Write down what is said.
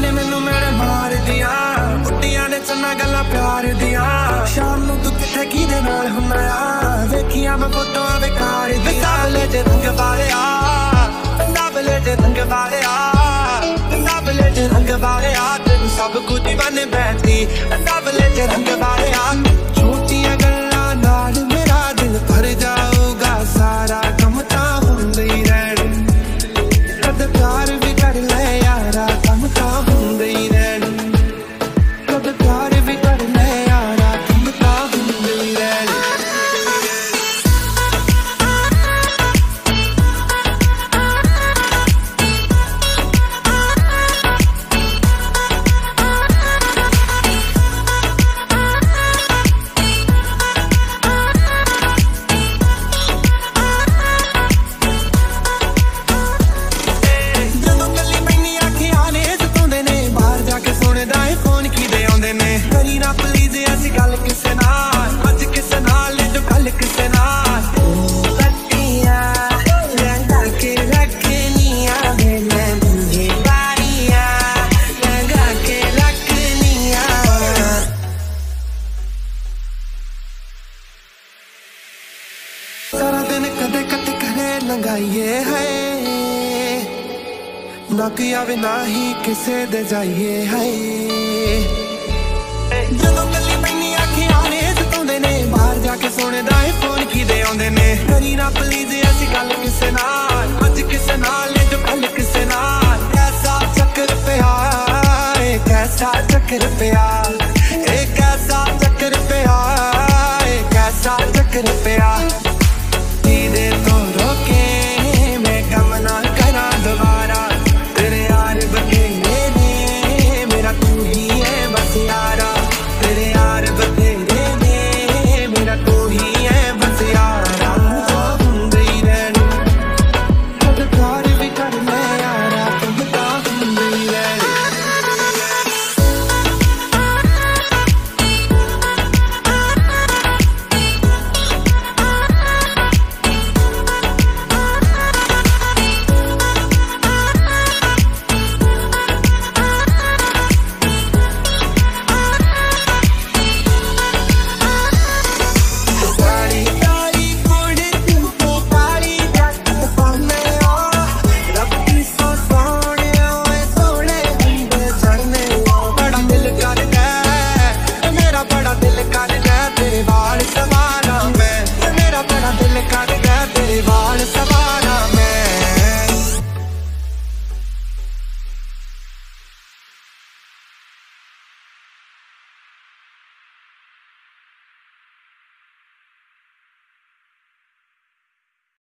ਨੇ ਮੈਨੂੰ ਮੇਰੇ ਮਾਰ ਦਿਆ। ਬੁੱਢੀਆਂ ਨੇ ਸੁਣਾ ਗੱਲਾਂ ਪਿਆਰ ਦੀਆਂ। ਸ਼ਾਮ ਨੂੰ ਤੂੰ ਕਿੱਥੇ ਕਿਹਦੇ ਨਾਲ ਹੁੰਦਾ ਆ? ਵੇਖੀਆਂ ਮੈਂ ਫੋਟੋਆਂ ਵਿਕਾਰ ਦੀਆਂ। ਸਾਬਲੇ ਜੇ ਰੰਗ ਵਾਲਿਆ ਸਾਬਲੇ ਜੇ ਰੰਗ ਵਾਲਿਆ ਸਾਬਲੇ ਜੇ ਰੰਗ ਵਾਲਿਆ, ਤੈਨੂੰ ਸਭ ਕੁਝ ਬਣ ਬੈਠੀ। ਸਾਬਲੇ ਜੇ ਰੰਗ ਵਾਲਿਆ ਕਰੇ ਲੰਗਾਈਏ ਹੈ ਨਾ ਕਿ ਆਵੇ, ਨਾ ਹੀ ਕਿਸੇ ਦੇ ਜਾਈਏ ਹੈ ਜਦੋਂ ਗੱਲੀ ਪੈਣੀ ਅੱਖਾਂ ਨੇ ਸਤਾਉਂਦੇ ਨੇ। ਬਾਹਰ ਜਾ ਕੇ ਸੁਣਦਾ ਏ ਫੋਨ ਕਿਦੇ ਆਉਂਦੇ ਨੇ। ਕਰੀ ਨਾ ਪਲੀਜ਼ ਅਸੀਂ ਗੱਲ ਕਿਸੇ ਨਾਲ। ਅੱਜ ਕਿਸੇ ਨਾਲ ਨਹੀਂ ਜੋ ਕੱਲ ਕਿਸੇ ਨਾਲ। ਐਸਾ ਚੱਕਰ ਪਿਆ ਏ, ਕੈਸਾ ਚੱਕਰ ਪਿਆ ਏ, ਕੈਸਾ ਚੱਕਰ ਪਿਆ ਏ, ਕੈਸਾ ਚੱਕਰ ਪਿਆ।